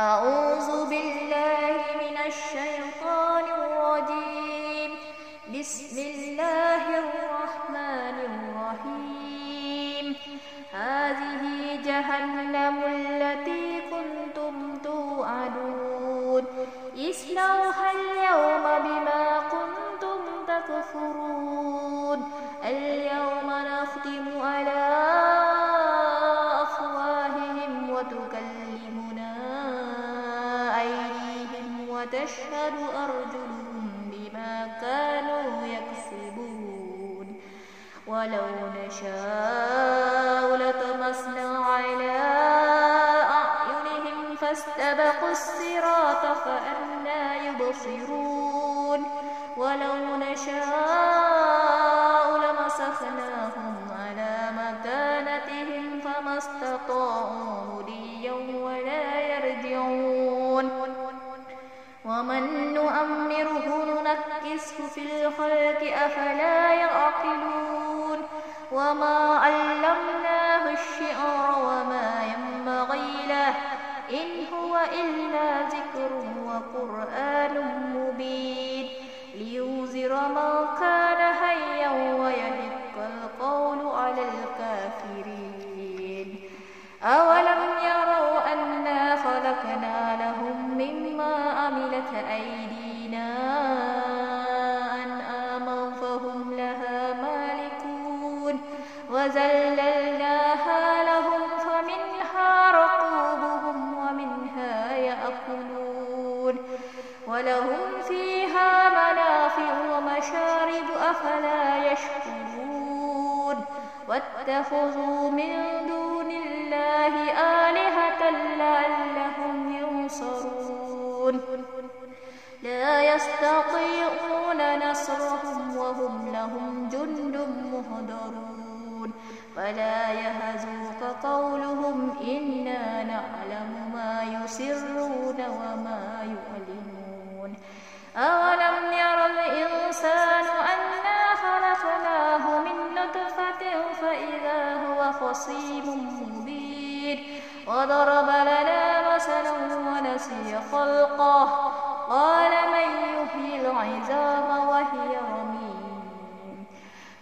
أعوذ بالله من الشيطان الرجيم. بسم الله الرحمن الرحيم. هذه جهنم التي كنتم توعدون. اصلوها اليوم بما كنتم تكفرون. اليوم نختم على أفواههم وتكلمنا وتشهد أرجلهم بما كانوا يكسبون. ولو نشاء لطمسنا على أعينهم فاستبقوا الصراط فأنا يبصرون. ولو نشاء لمسخناهم على مكانتهم فما استطاعوا ليا ولا ومن نؤمره ننكسه في الخلق أفلا يعقلون وما علمناه الشعر وما ينبغي له إن هو إلا ذكر وقرآن مبين لينذر من كان حيا ويحق القول على الكافرين أولم يروا أنا خلقنا عملت أيدينا أنعاما فهم لها مالكون وذللناها لهم فمنها ركوبهم ومنها يأكلون ولهم فيها منافع ومشارب أفلا يشكرون واتخذوا من دون الله يستطيعون نصرهم وهم لهم جند مهدرون. فلا يهزوك قولهم إنا نعلم ما يسرون وما يعلنون. أولم ير الإنسان أنا خلقناه من نطفة فإذا هو خصيم مبين. وضرب لنا مثلا ونسي خلقه.